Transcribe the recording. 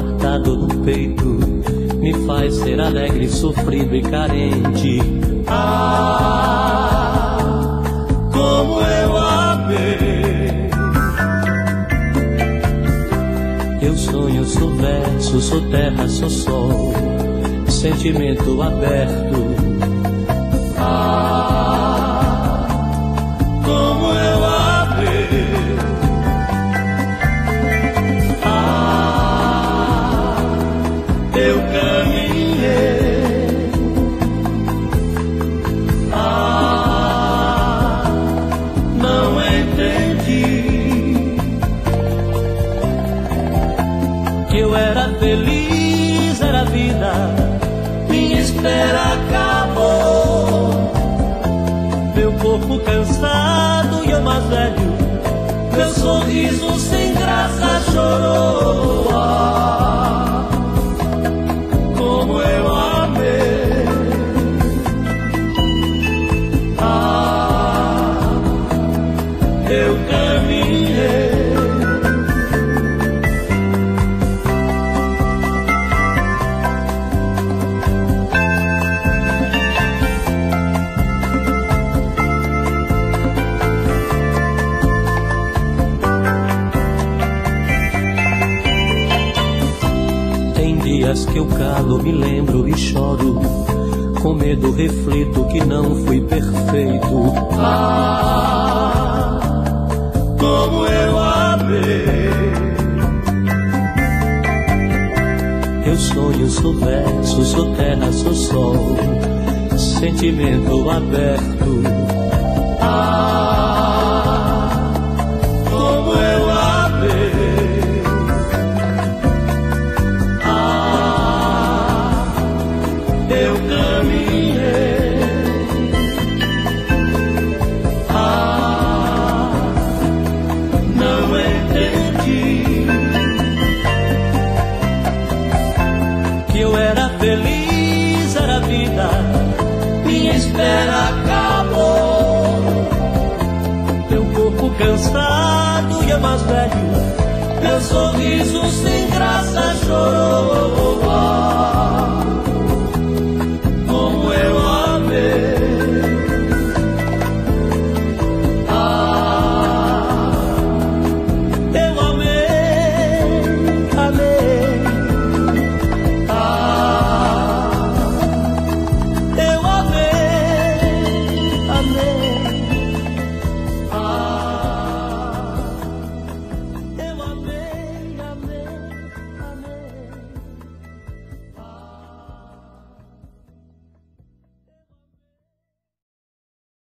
guardado no peito me faz ser alegre, sofrido e carente. Ah, como eu amei. Eu sonho, sou verso, sou terra, sou sol, sentimento aberto. Que eu era feliz, era vida, minha espera acabou. Meu corpo cansado e eu mais velho, meu sorriso sem graça chorou. Dias que eu calo, me lembro e choro. Com medo reflito que não fui perfeito. Ah, como eu amei. Eu sonho, sou verso, sou terra, sou sol. Sentimento aberto. Ah, eu caminhei. Ah, não entendi que eu era feliz, era vida, minha espera acabou. Meu corpo cansado e eu mais velho, meu sorriso sem